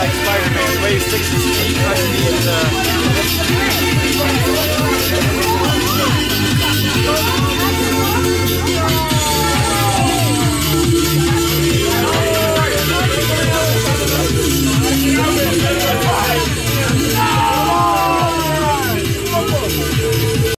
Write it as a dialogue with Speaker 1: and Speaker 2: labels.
Speaker 1: like Spider-Man, wave 60.